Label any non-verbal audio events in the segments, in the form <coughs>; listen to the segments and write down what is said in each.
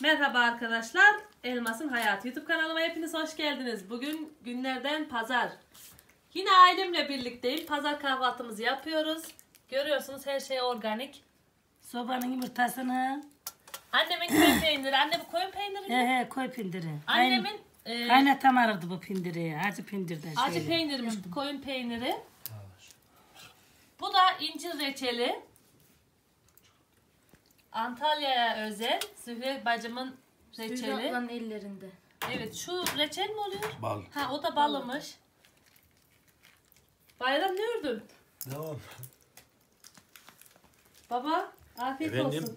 Merhaba arkadaşlar. Elmas'ın Hayatı YouTube kanalıma hepiniz hoş geldiniz. Bugün günlerden pazar. Yine ailemle birlikteyim. Pazar kahvaltımızı yapıyoruz. Görüyorsunuz her şey organik. Sobanın yumurtasını Annemin koyun <coughs> peyniri. Anne bu koyun peyniri he mi? he koy pindiri. Annemin e, Kaynatam aradı bu pindiri. Acı pindirden şöyle. acı peynirmiş bu koyun peyniri. Bu da incir reçeli. Antalya'ya özel. Zühre bacımın reçeli. Zühre ellerinde. Evet şu reçel mi oluyor? Bal. Ha o da balımış. Bayram ne ördün? Devam. Baba afiyet Efendim? olsun.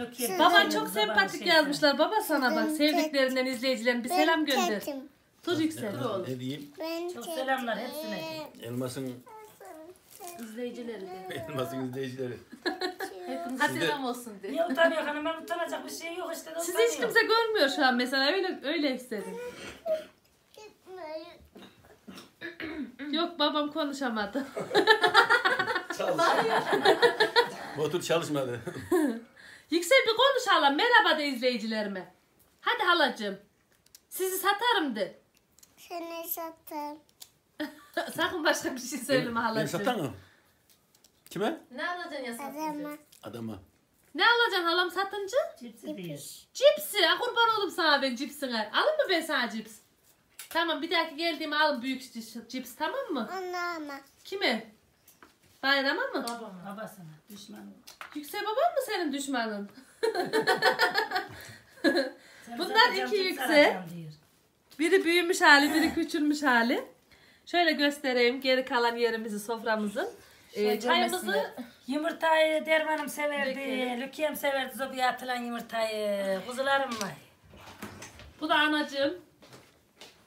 Rukiye. Baban çok sempatik yazmışlar. Baba sana bak sevdiklerinden izleyicilerin bir selam gönder. Dur yüksel. Ne diyeyim? Çok selamlar hepsine. Elmas'ın İzleyicileri. Elmas'ın izleyicileri. <laughs> Hadi selam olsun diye. Niye utanıyor hanım? Ben utanacak bir şey yok işte. Sizi hiç utanıyor. kimse görmüyor şu an mesela öyle öyle istedim. Yok babam konuşamadı. Motor çalışmadı. Yüksel bir konuşalım. Merhaba de izleyicilerime. Hadi halacığım. Sizi satarım de. seni satım. <laughs> Sakın başka bir şey söyleme halacığım. satan mı? Kime? Ne alacaksın ya satınca? Adama. Adama. Ne alacaksın halam satınca? Cipsi değil. Cipsi. Ha, kurban olurum sana ben cipsine. Alın mı ben sana cips? Tamam bir dahaki geldiğime alın büyük cips, cips tamam mı? Ona ama. Kime? Bayrama mı? Babasına. Düşmanım. Yüksel baban mı senin düşmanın? Bunlar iki cips yükse. alacağım diyor. Biri büyümüş hali, biri küçülmüş hali. Şöyle göstereyim geri kalan yerimizi, soframızın. Ee, çayımızı Yumurtayı dermanım severdi. Lükiyem severdi zobaya atılan yumurtayı. Kuzularım var. Bu da anacığım.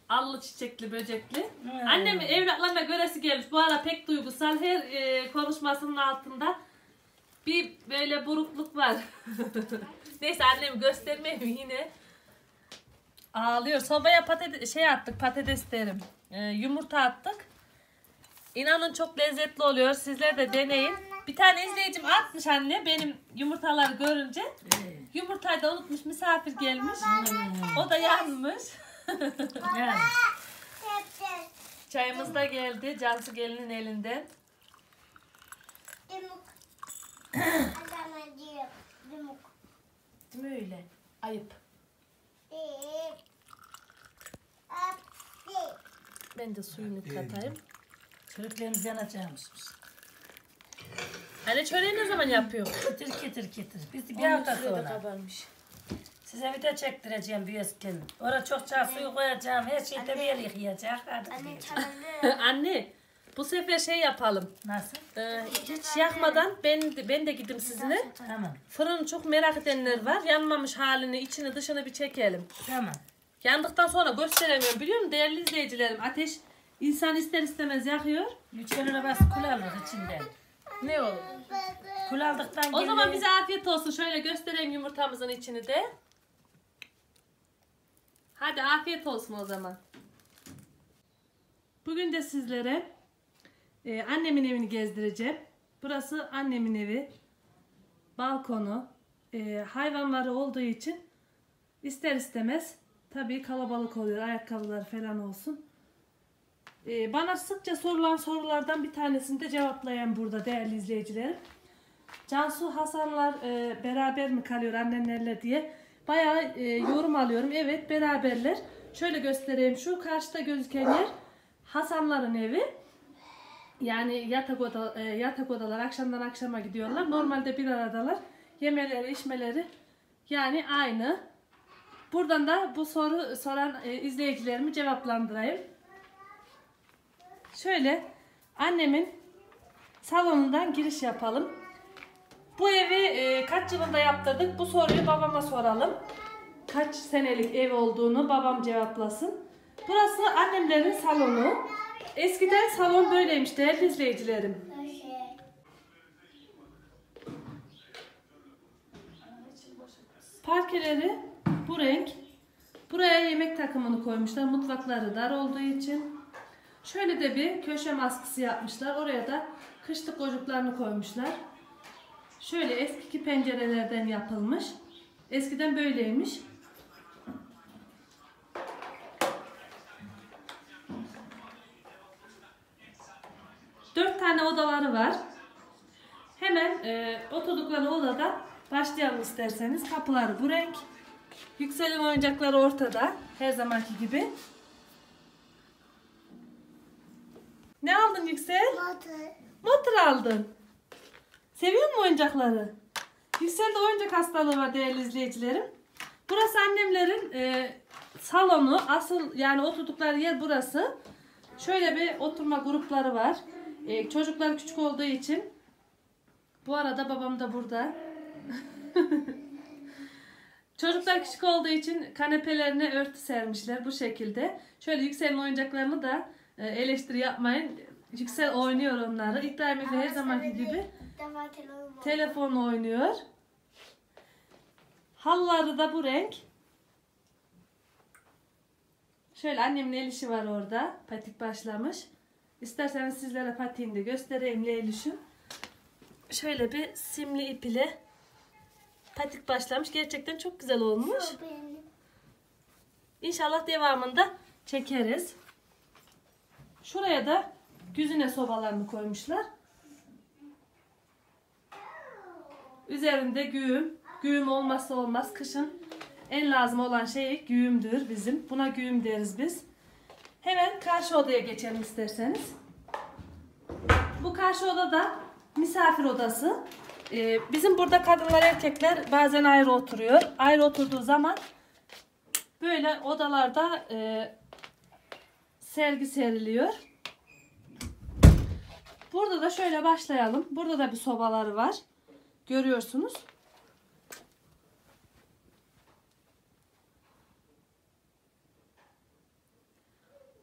Allı çiçekli, böcekli. Hmm. Annem evlatlarına göresi gelmiş. Bu ara pek duygusal. Her e, konuşmasının altında bir böyle burukluk var. <laughs> Neyse annemi göstermeyeyim yine. Ağlıyor. Sobaya patates şey attık patates derim. E, yumurta attık. İnanın çok lezzetli oluyor. Sizler de deneyin. Bir tane izleyicim atmış anne benim yumurtaları görünce. Yumurtayı da unutmuş misafir gelmiş. O da yanmış. <laughs> Yani. Çayımız da geldi. Cansu gelinin elinden. Değil mi öyle? Ayıp. Ben de suyunu katayım. Çocuklarımız yanacakmış. Anne çöreği ne zaman yapıyor? Getir getir getir. Biz de bir hafta sonra. kabarmış. Size video çektireceğim bir eskin. Oraya çok çağ suyu koyacağım. Her şeyi de bir yıkayacak. Hadi Anne çalındı. <laughs> Anne bu sefer şey yapalım. Nasıl? Ee, hiç yakmadan ben de, ben de gideyim sizinle. Tamam. Fırını çok merak edenler var. Yanmamış halini, içini, dışını bir çekelim. Tamam. Yandıktan sonra gösteremiyorum biliyor musun değerli izleyicilerim? Ateş insan ister istemez yakıyor. Üçgenine bas kul alır içinden. Ne olur? Kul aldıktan O zaman bize afiyet olsun. Şöyle göstereyim yumurtamızın içini de. Hadi afiyet olsun o zaman. Bugün de sizlere e, annemin evini gezdireceğim. Burası annemin evi. Balkonu. E, hayvanları olduğu için ister istemez tabii kalabalık oluyor. Ayakkabılar falan olsun. E, bana sıkça sorulan sorulardan bir tanesini de cevaplayan burada değerli izleyicilerim. Cansu Hasanlar e, beraber mi kalıyor annenlerle diye bayağı e, yorum alıyorum. Evet beraberler. Şöyle göstereyim. Şu karşıda gözüken yer Hasanların evi. Yani yatak oda e, yatak odalar akşamdan akşama gidiyorlar. Normalde bir aradalar. Yemeleri, içmeleri yani aynı. Buradan da bu soru soran izleyicilerimi cevaplandırayım. Şöyle annemin salonundan giriş yapalım. Bu evi e, kaç yılında yaptırdık? Bu soruyu babama soralım. Kaç senelik ev olduğunu babam cevaplasın. Burası annemlerin salonu. Eskiden salon böyleymiş değerli izleyicilerim. Parkeleri bu renk. Buraya yemek takımını koymuşlar. Mutfakları dar olduğu için. Şöyle de bir köşe maskesi yapmışlar. Oraya da kışlık ocaklarını koymuşlar. Şöyle eski pencerelerden yapılmış. Eskiden böyleymiş. Dört tane odaları var. Hemen e, oturdukları odada başlayalım isterseniz. Kapıları bu renk. Yükselen oyuncakları ortada. Her zamanki gibi. Ne aldın Yüksel? Motor. Motor aldın. Seviyor musun oyuncakları? Yüksel'de oyuncak hastalığı var değerli izleyicilerim. Burası annemlerin e, salonu. Asıl yani oturdukları yer burası. Şöyle bir oturma grupları var. E, çocuklar küçük olduğu için. Bu arada babam da burada. <laughs> Çocuklar küçük olduğu için kanepelerine örtü sermişler bu şekilde. Şöyle Yüksel'in oyuncaklarını da eleştiri yapmayın. Yüksel oynuyor onları. İbrahim Efe her zamanki gibi telefon oynuyor. Halıları da bu renk. Şöyle annemin el işi var orada. Patik başlamış. İsterseniz sizlere patiğini de göstereyim Leylüş'ün. Şöyle bir simli ip ile patik başlamış. Gerçekten çok güzel olmuş. İnşallah devamında çekeriz. Şuraya da güzine sobalarını koymuşlar. Üzerinde güğüm. Güğüm olmazsa olmaz. Kışın en lazım olan şey güğümdür bizim. Buna güğüm deriz biz. Hemen karşı odaya geçelim isterseniz. Bu karşı oda da misafir odası. Ee, bizim burada kadınlar erkekler bazen ayrı oturuyor. Ayrı oturduğu zaman Böyle odalarda e, sergi seriliyor. Burada da şöyle başlayalım. Burada da bir sobaları var. Görüyorsunuz.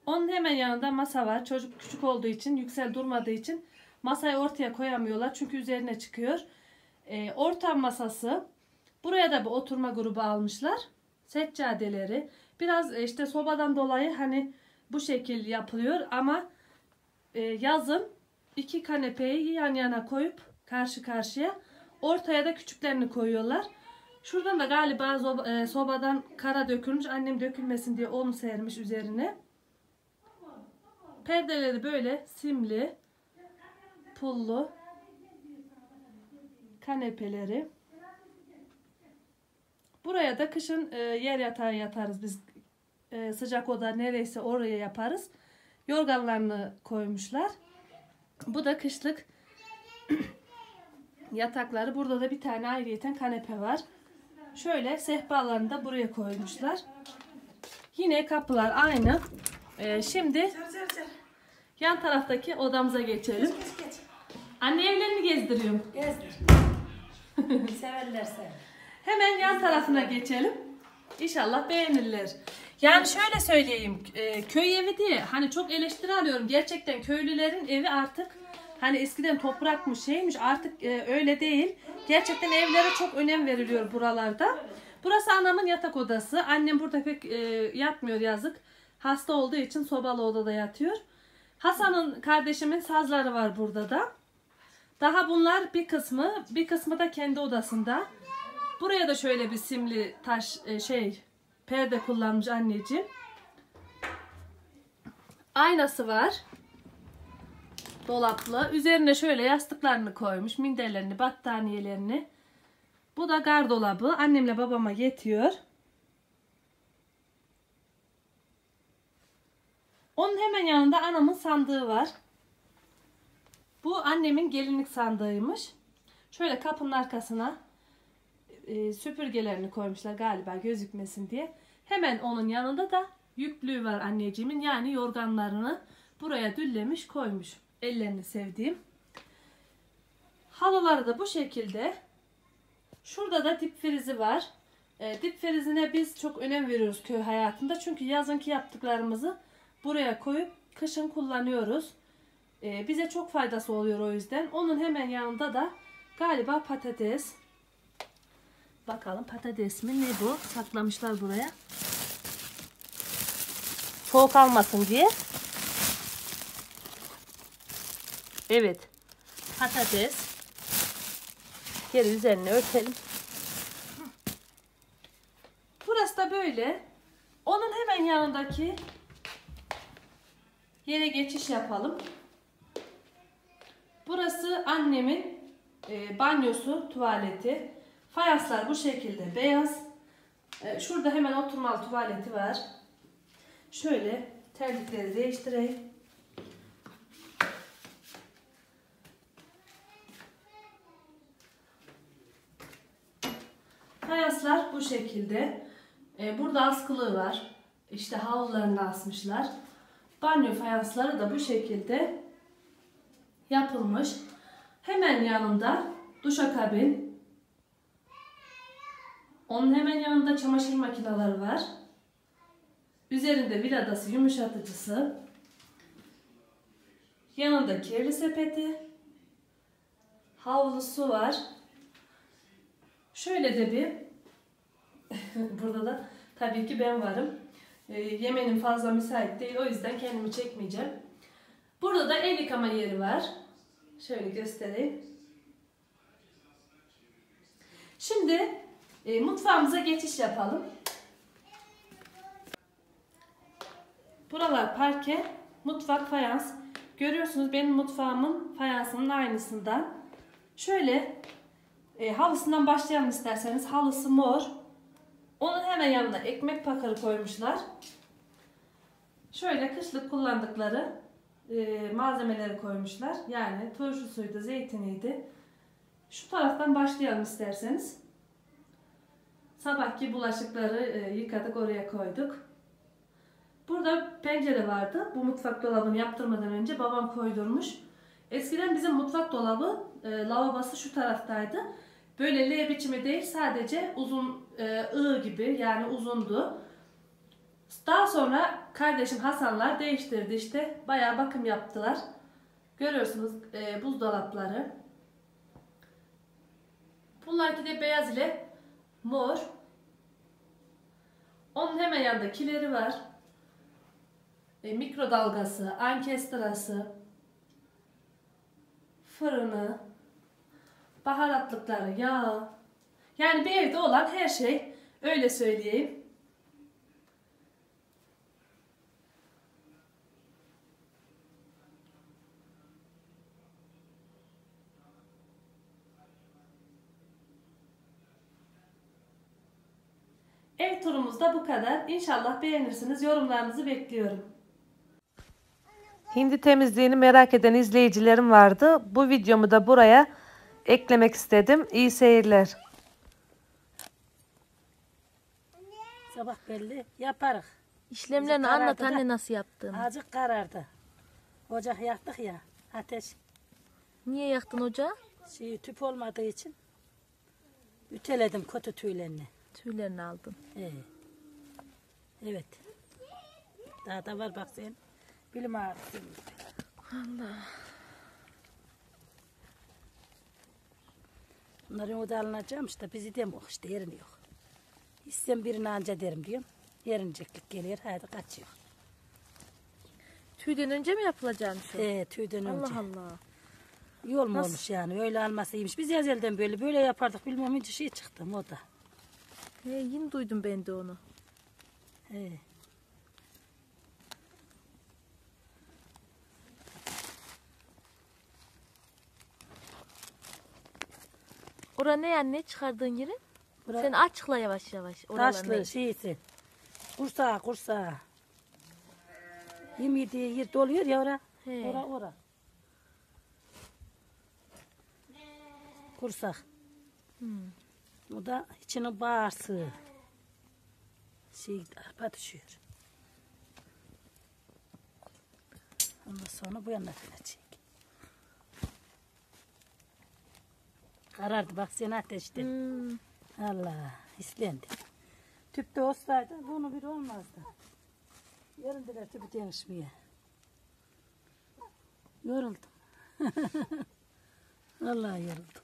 Onun hemen yanında masa var. Çocuk küçük olduğu için, yüksel durmadığı için masayı ortaya koyamıyorlar. Çünkü üzerine çıkıyor. E, ortam masası. Buraya da bir oturma grubu almışlar. Seccadeleri. Biraz e, işte sobadan dolayı hani bu şekil yapılıyor ama e, yazın iki kanepeyi yan yana koyup karşı karşıya ortaya da küçüklerini koyuyorlar. Şuradan da galiba zoba- e, sobadan kara dökülmüş. Annem dökülmesin diye onu sermiş üzerine. Perdeleri böyle simli, pullu kanepeleri. Buraya da kışın e, yer yatağı yatarız biz. E, sıcak oda nereyse oraya yaparız. Yorganlarını koymuşlar. Bu da kışlık <clears throat> yatakları. Burada da bir tane ayrıyeten kanepe var. Şöyle sehpalarını da buraya koymuşlar. Yine kapılar aynı. E, şimdi yan taraftaki odamıza geçelim. Anne evlerini gezdiriyorum. Gezdir. Severlerse. Hemen yan tarafına geçelim. İnşallah beğenirler. Yani şöyle söyleyeyim. e, köy evi diye hani çok eleştiri alıyorum. Gerçekten köylülerin evi artık hani eskiden toprakmış şeymiş artık e, öyle değil. Gerçekten evlere çok önem veriliyor buralarda. Burası anamın yatak odası. Annem burada pek e, yatmıyor yazık. Hasta olduğu için sobalı odada yatıyor. Hasan'ın kardeşimin sazları var burada da. Daha bunlar bir kısmı, bir kısmı da kendi odasında. Buraya da şöyle bir simli taş e, şey perde kullanmış anneciğim. Aynası var. Dolaplı. Üzerine şöyle yastıklarını koymuş. Minderlerini, battaniyelerini. Bu da gardolabı. Annemle babama yetiyor. Onun hemen yanında anamın sandığı var. Bu annemin gelinlik sandığıymış. Şöyle kapının arkasına e, süpürgelerini koymuşlar galiba gözükmesin diye. Hemen onun yanında da yüklüğü var anneciğimin. Yani yorganlarını buraya düllemiş koymuş. Ellerini sevdiğim. Halıları da bu şekilde. Şurada da dip frizi var. E, dip frizine biz çok önem veriyoruz köy hayatında. Çünkü yazınki yaptıklarımızı buraya koyup kışın kullanıyoruz. E, bize çok faydası oluyor o yüzden. Onun hemen yanında da galiba patates. Bakalım patates mi ne bu? Saklamışlar buraya. Soğuk almasın diye. Evet. Patates. Geri üzerine örtelim. Burası da böyle. Onun hemen yanındaki yere geçiş yapalım. Burası annemin e, banyosu, tuvaleti. Fayanslar bu şekilde beyaz. E, şurada hemen oturmalı tuvaleti var. Şöyle terlikleri değiştireyim. Fayanslar bu şekilde. E, burada askılığı var. İşte havlularını asmışlar. Banyo fayansları da bu şekilde yapılmış. Hemen yanında duşakabin. Onun hemen yanında çamaşır makineleri var. Üzerinde viladası yumuşatıcısı. Yanında kirli sepeti. Havlusu var. Şöyle de bir <laughs> burada da tabii ki ben varım. Ee, yemenim fazla müsait değil. O yüzden kendimi çekmeyeceğim. Burada da el yıkama yeri var. Şöyle göstereyim. Şimdi e, mutfağımıza geçiş yapalım. Buralar parke, mutfak fayans. Görüyorsunuz benim mutfağımın fayansının aynısından. Şöyle e, halısından başlayalım isterseniz. Halısı mor. Onun hemen yanına ekmek pakarı koymuşlar. Şöyle kışlık kullandıkları e, malzemeleri koymuşlar. Yani turşusuydu, zeytiniydi. Şu taraftan başlayalım isterseniz. Sabahki bulaşıkları e, yıkadık oraya koyduk. Burada pencere vardı. Bu mutfak dolabını yaptırmadan önce babam koydurmuş. Eskiden bizim mutfak dolabı e, lavabosu şu taraftaydı. Böyle L biçimi değil sadece uzun e, I gibi yani uzundu. Daha sonra kardeşim Hasanlar değiştirdi işte. Bayağı bakım yaptılar. Görüyorsunuz e, buzdolapları. Bunlarki de beyaz ile mor. Onun hemen yanında kileri var. E, mikrodalgası, ankestrası, fırını, baharatlıkları, yağı. Yani bir evde olan her şey öyle söyleyeyim. Ev turumuz da bu kadar. İnşallah beğenirsiniz. Yorumlarınızı bekliyorum. Hindi temizliğini merak eden izleyicilerim vardı. Bu videomu da buraya eklemek istedim. İyi seyirler. Sabah belli yaparız. İşlemlerini Karardı anlat da. anne nasıl yaptığını. Azıcık karardı. Ocak yaktık ya. Ateş Niye yaktın ocağı? şey, tüp olmadığı için üteledim kötü tüylerini. Tüylerini aldın. Ee, evet. Daha da var bak sen. Bilim ağrısı. Allah. Bunların o da alınacağım işte bizi demiyor işte yerin yok. İstem birini anca derim diyorum. Yerinceklik geliyor hadi kaçıyor. Tüyden önce mi yapılacakmış o? Ee, tüyden önce. Allah Allah. Yol mu Nasıl? yani öyle alması iyiymiş. Biz ezelden böyle böyle yapardık bilmem hiç şey çıktı moda. He, yine duydum ben de onu. Ora ne anne çıkardığın yeri? Bura Sen açıkla yavaş yavaş. Oralar taşlı ne? şeysi. Kursağı kursağı. Yemediği yer doluyor ya ora. He. Ora ora. Kursak. Hmm. O da içinin bağırsı. Şey arpa düşüyor. Ondan sonra bu yana dönecek. Karardı bak sen ateşte. Hmm. Allah islendi. Tüpte olsaydı bunu bir olmazdı. Yoruldular tüpü çalışmaya. Yoruldum. <laughs> Vallahi yoruldum.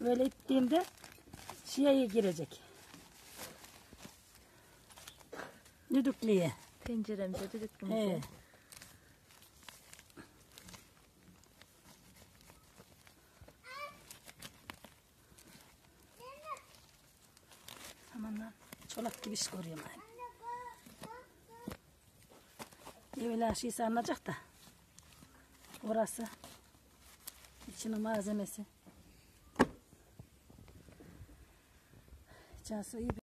Böyle ittiğimde şeye girecek. Düdüklüye. Tenceremize düdüklümüze. He. çolak gibi iş yani. Evvela şeysi anlayacak da. Orası. İçinin malzemesi. Cansu iyi bir